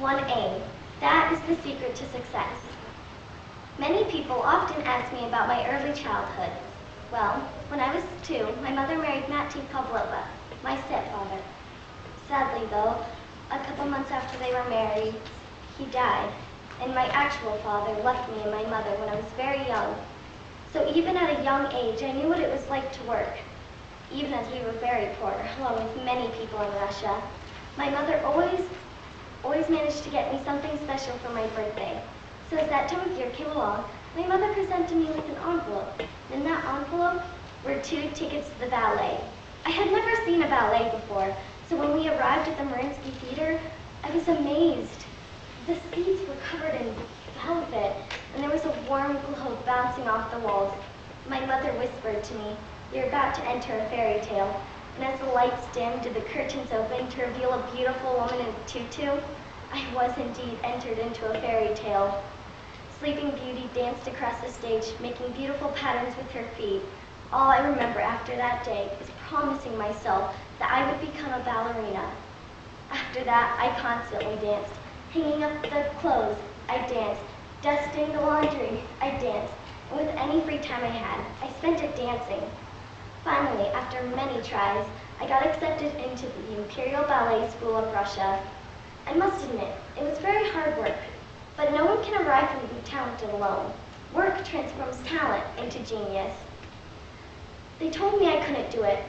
one aim. That is the secret to success. Many people often ask me about my early childhood. Well, when I was two, my mother married Matti Pavlova, my stepfather. Sadly, though, a couple months after they were married, he died, and my actual father left me and my mother when I was very young. So even at a young age, I knew what it was like to work, even as we were very poor, along with many people in Russia. My mother always, always managed to get me something special for my birthday. So as that time of year came along, my mother presented me with an envelope. In that envelope were two tickets to the ballet. I had never seen a ballet before, so when we arrived at the Mariinsky Theater, I was amazed. The seats were covered in velvet, and there was a warm glow bouncing off the walls. My mother whispered to me, You're about to enter a fairy tale. And as the lights dimmed and the curtains opened to reveal a beautiful woman in a tutu, I was indeed entered into a fairy tale. Sleeping Beauty danced across the stage, making beautiful patterns with her feet. All I remember after that day is promising myself that I would become a ballerina. After that, I constantly danced. Hanging up the clothes, I danced. Dusting the laundry, I danced. And with any free time I had, I spent it dancing. Finally, after many tries, I got accepted into the Imperial Ballet School of Russia. I must admit, it was very hard work, but no one can arrive from being talented alone. Work transforms talent into genius. They told me I couldn't do it.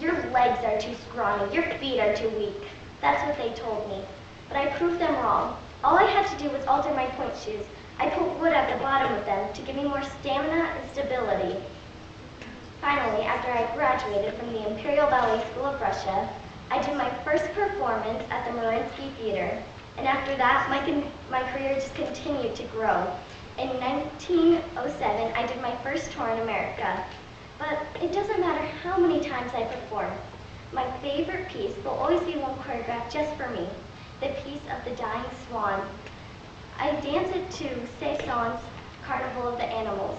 Your legs are too scrawny, your feet are too weak. That's what they told me. But I proved them wrong. All I had to do was alter my pointe shoes. I put wood at the bottom of them to give me more stamina and stability. Finally, after I graduated from the Imperial Ballet School of Russia, I did my first performance at the Mariinsky Theater. And after that, my, my career just continued to grow. In 1907, I did my first tour in America. But it doesn't matter how many times I perform. My favorite piece will always be one choreographed just for me, the piece of the Dying Swan. I dance it to Saint-Saëns' Carnival of the Animals.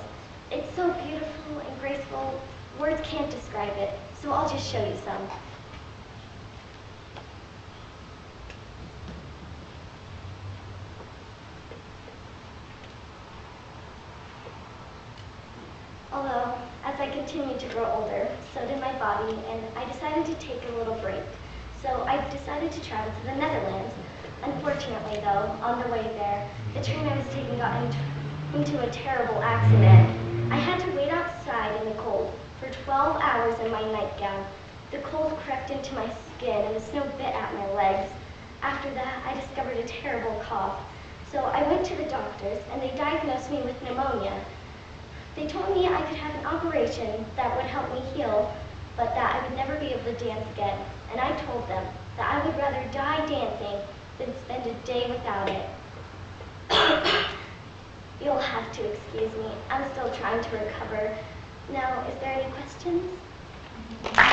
It's so beautiful and graceful, words can't describe it, so I'll just show you some. Although, as I continued to grow older, so did my body, and I decided to take a little break. So I decided to travel to the Netherlands. Unfortunately, though, on the way there, the train I was taking got into, a terrible accident. I had to wait outside in the cold for 12 hours in my nightgown. The cold crept into my skin and the snow bit at my legs. After that, I discovered a terrible cough. So I went to the doctors, and they diagnosed me with pneumonia. They told me I could have an operation that would help me heal, but that I would never be able to dance again. And I told them that I would rather die dancing than spend a day without it. You'll have to excuse me. I'm still trying to recover. Now, is there any questions? Mm-hmm.